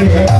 Yeah.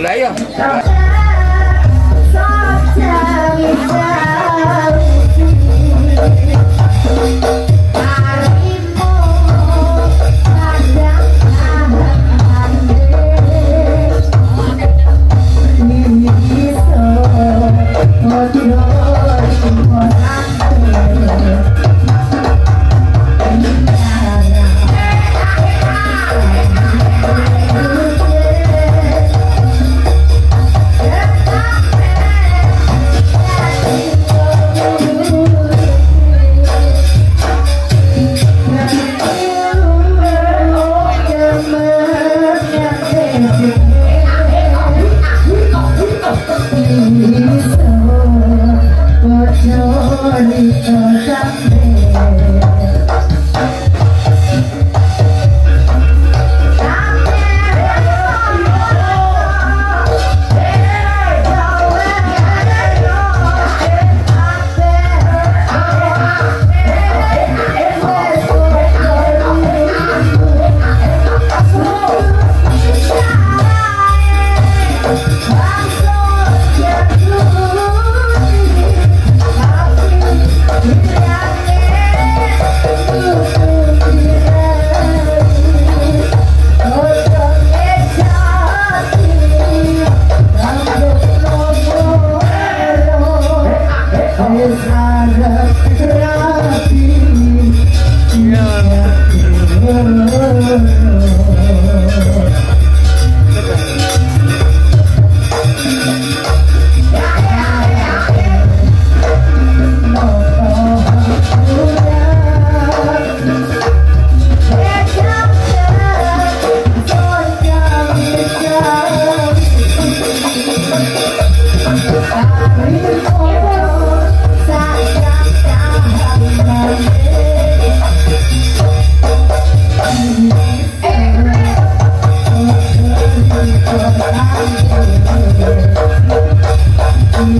来呀！Oh, no.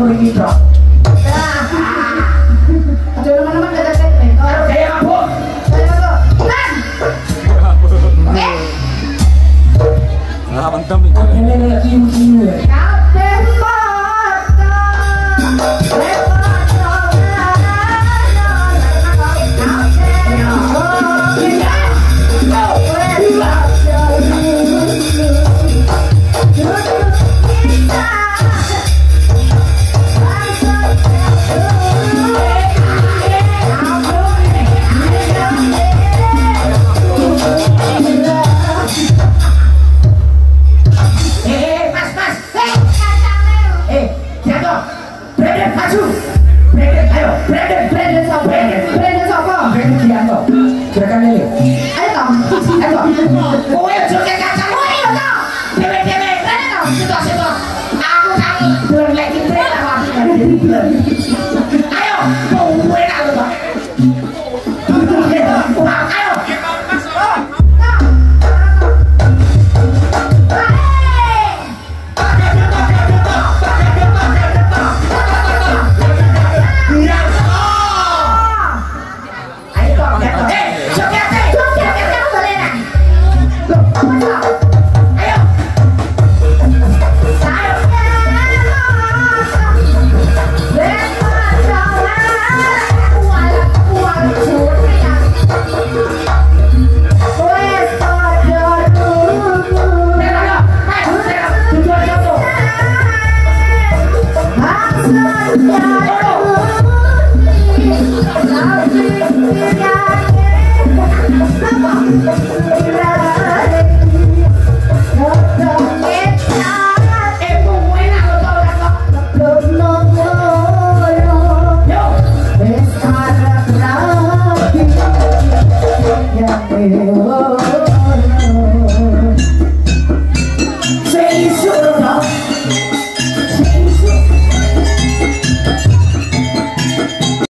Muy 找